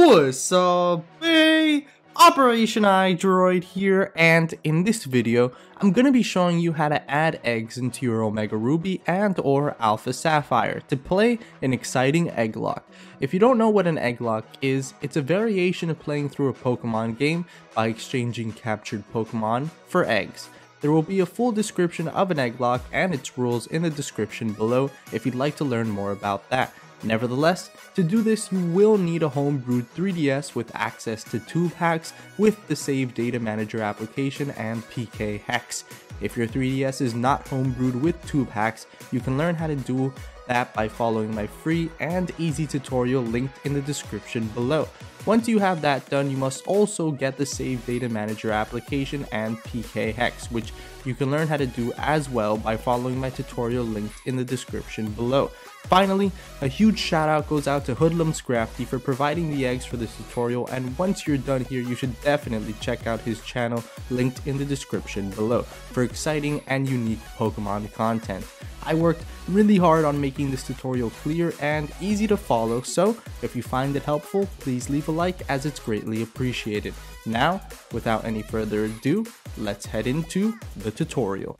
What's up, hey? Operation iDroid here, and in this video, I'm gonna be showing you how to add eggs into your Omega Ruby and or Alpha Sapphire to play an exciting Egglocke. If you don't know what an Egglocke is, it's a variation of playing through a Pokemon game by exchanging captured Pokemon for eggs. There will be a full description of an Egglocke and its rules in the description below if you'd like to learn more about that. Nevertheless, to do this you will need a homebrewed 3DS with access to tubehax with the Save Data Manager application and PKHeX. If your 3DS is not homebrewed with tubehax, you can learn how to do that by following my free and easy tutorial linked in the description below. Once you have that done, you must also get the Save Data Manager application and PKHeX, which you can learn how to do as well by following my tutorial linked in the description below. Finally, a huge shout out goes out to Hoodlum Scrafty for providing the eggs for this tutorial and once you're done here you should definitely check out his channel linked in the description below for exciting and unique Pokemon content. I worked really hard on making this tutorial clear and easy to follow so if you find it helpful please leave a like as it's greatly appreciated. Now, without any further ado, let's head into the tutorial.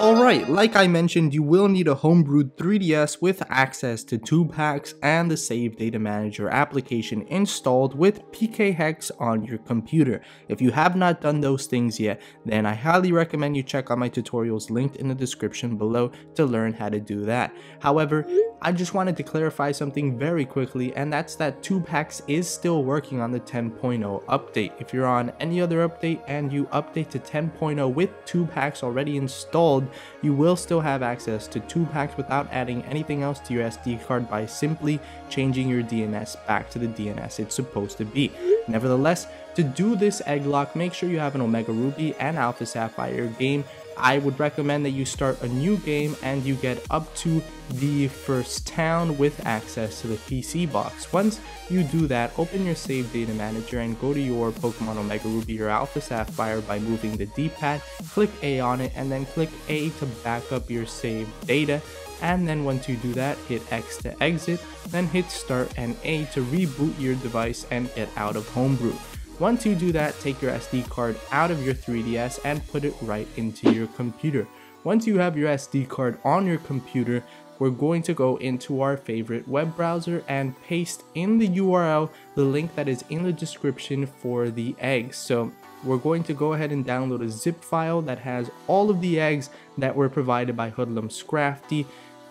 Alright, like I mentioned, you will need a homebrewed 3DS with access to tubehax and the Save Data Manager application installed with PKHeX on your computer. If you have not done those things yet, then I highly recommend you check out my tutorials linked in the description below to learn how to do that. However, I just wanted to clarify something very quickly and that's that tubehax is still working on the 10.0 update. If you're on any other update and you update to 10.0 with tubehax already installed, you will still have access to tubehax without adding anything else to your SD card by simply changing your DNS back to the DNS it's supposed to be. Nevertheless, to do this Egglocke, make sure you have an Omega Ruby and Alpha Sapphire game I would recommend that you start a new game and you get up to the first town with access to the PC box. Once you do that, open your save data manager and go to your Pokemon Omega Ruby or Alpha Sapphire by moving the D-pad, click A on it, and then click A to back up your save data. And then once you do that, hit X to exit, then hit start and A to reboot your device and get out of Homebrew. Once you do that, take your SD card out of your 3DS and put it right into your computer. Once you have your SD card on your computer, we're going to go into our favorite web browser and paste in the URL the link that is in the description for the eggs. So we're going to go ahead and download a zip file that has all of the eggs that were provided by Hoodlum Scrafty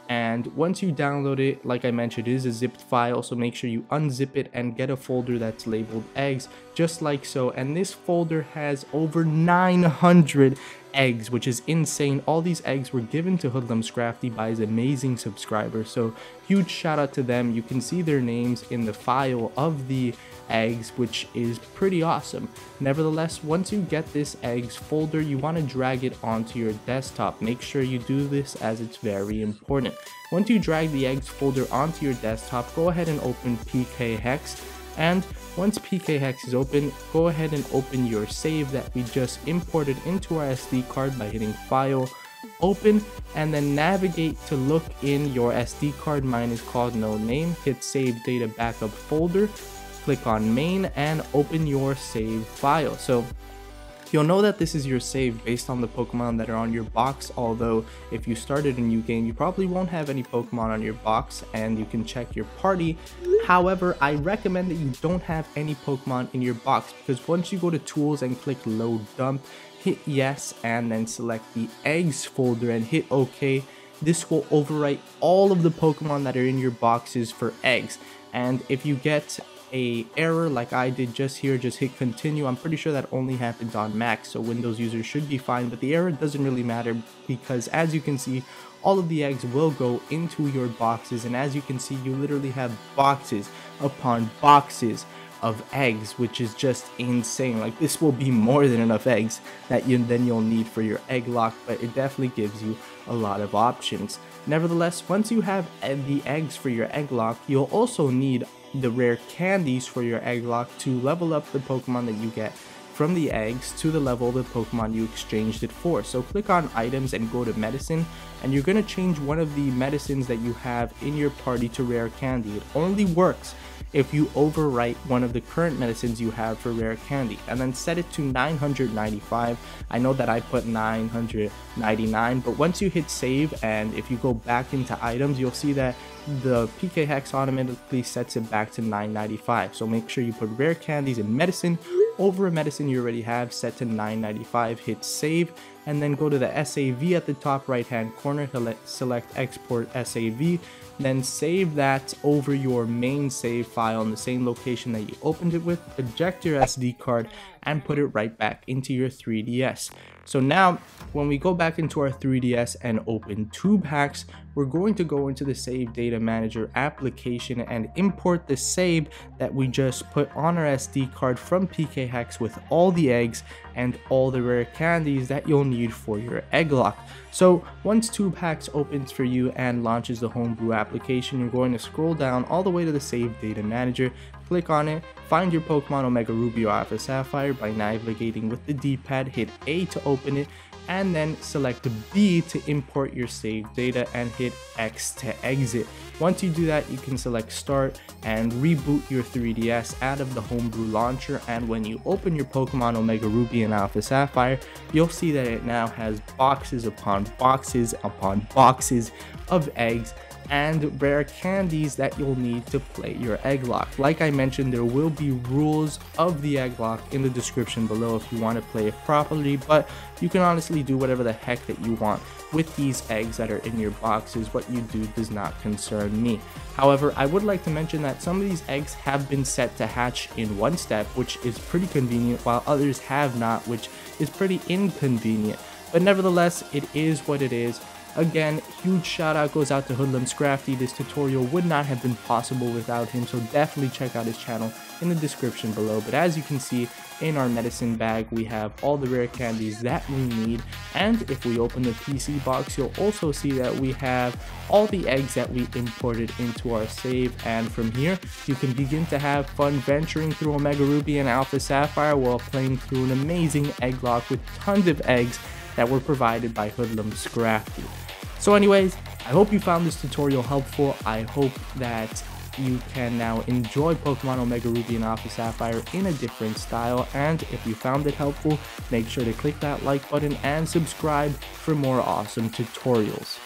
and once you download it like i mentioned it is a zipped file so make sure you unzip it and get a folder that's labeled eggs just like so and this folder has over 900 eggs which is insane all these eggs were given to Hoodlum Scrafty by his amazing subscribers so huge shout out to them you can see their names in the file of the eggs, which is pretty awesome. Nevertheless, once you get this eggs folder, you want to drag it onto your desktop. Make sure you do this as it's very important. Once you drag the eggs folder onto your desktop, go ahead and open PKHeX. And once PKHeX is open, go ahead and open your save that we just imported into our SD card by hitting File, open and then navigate to look in your SD card mine is called no name hit save data backup folder click on main and open your save file. So You'll know that this is your save based on the Pokemon that are on your box, although if you started a new game, you probably won't have any Pokemon on your box and you can check your party. However, I recommend that you don't have any Pokemon in your box because once you go to tools and click load dump, hit yes and then select the eggs folder and hit OK, this will overwrite all of the Pokemon that are in your boxes for eggs. And if you get a error like I did just here, just hit continue. I'm pretty sure that only happens on Mac, so Windows users should be fine, but the error doesn't really matter because as you can see, all of the eggs will go into your boxes, and as you can see, you literally have boxes upon boxes of eggs, which is just insane. Like this will be more than enough eggs that you then you'll need for your Egglocke, but it definitely gives you a lot of options. Nevertheless, once you have the eggs for your Egglocke, you'll also need the rare candies for your Egglocke to level up the Pokemon that you get from the eggs to the level the Pokemon you exchanged it for. So click on items and go to medicine and you're going to change one of the medicines that you have in your party to rare candy. It only works if you overwrite one of the current medicines you have for rare candy and then set it to 995 i know that i put 999 but once you hit save and if you go back into items you'll see that the PKHeX automatically sets it back to 995 so make sure you put rare candies in medicine. Over a medicine you already have set to 995 hit save and then go to the SAV at the top right hand corner select export SAV then save that over your main save file in the same location that you opened it with, eject your SD card, and put it right back into your 3DS. So now, when we go back into our 3DS and open tubehax, we're going to go into the Save Data Manager application and import the save that we just put on our SD card from PKHeX with all the eggs and all the rare candies that you'll need for your Egglocke. So once tubehax opens for you and launches the Homebrew application, you're going to scroll down all the way to the Save Data Manager, click on it, find your Pokemon Omega Ruby or Alpha Sapphire by navigating with the D-pad, hit A to open it, and then select B to import your saved data and hit X to exit. Once you do that, you can select start and reboot your 3DS out of the homebrew launcher and when you open your Pokemon Omega Ruby and Alpha Sapphire, you'll see that it now has boxes upon boxes upon boxes of eggs and rare candies that you'll need to play your Egglocke. Like I mentioned, there will be rules of the Egglocke in the description below if you want to play it properly, but you can honestly do whatever the heck that you want with these eggs that are in your boxes. What you do does not concern me. However, I would like to mention that some of these eggs have been set to hatch in one step, which is pretty convenient, while others have not, which is pretty inconvenient. But nevertheless, it is what it is. Again, huge shout out goes out to Hoodlum Scrafty. This tutorial would not have been possible without him, so definitely check out his channel in the description below. But as you can see, in our medicine bag, we have all the rare candies that we need. And if we open the PC box, you'll also see that we have all the eggs that we imported into our save. And from here, you can begin to have fun venturing through Omega Ruby and Alpha Sapphire while playing through an amazing Egglocke with tons of eggs that were provided by Hoodlum Scrafty. So anyways, I hope you found this tutorial helpful. I hope that you can now enjoy Pokemon Omega Ruby and Alpha Sapphire in a different style. And if you found it helpful, make sure to click that like button and subscribe for more awesome tutorials.